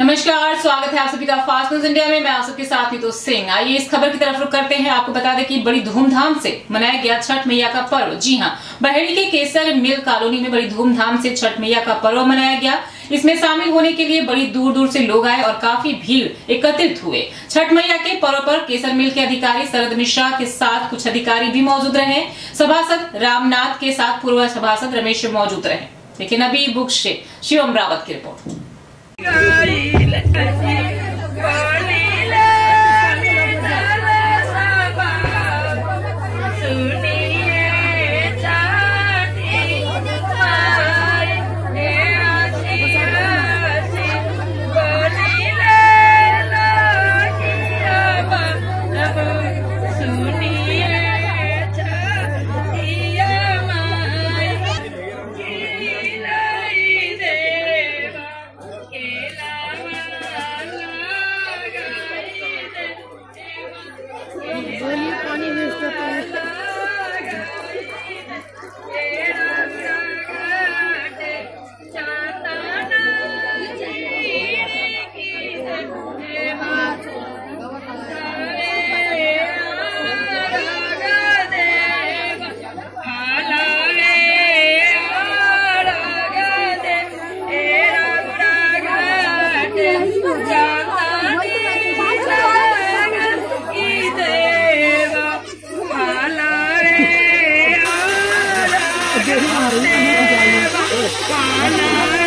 नमस्कार, स्वागत है आप सभी का फास्ट न्यूज़ इंडिया में। मैं आप सबके साथ तो सिंह। आइए इस खबर की तरफ़ रुक करते हैं। आपको बता दें कि बड़ी धूमधाम से मनाया गया छठ मैया का पर्व। जी हाँ, बहेड़ी के केसर मिल कॉलोनी में बड़ी धूमधाम से छठ मैया का पर्व मनाया गया। इसमें शामिल होने के लिए बड़ी दूर दूर से लोग आए और काफ़ी भीड़ एकत्रित हुए। छठ मैया के पर्व पर केसर मिल के अधिकारी शरद मिश्रा के साथ कुछ अधिकारी भी मौजूद रहे। सभासद रामनाथ के साथ पूर्व सभासद रमेश मौजूद रहे। लेकिन अभी बुक से शिवम रावत की report. Let's go. Yeah. Cả nhà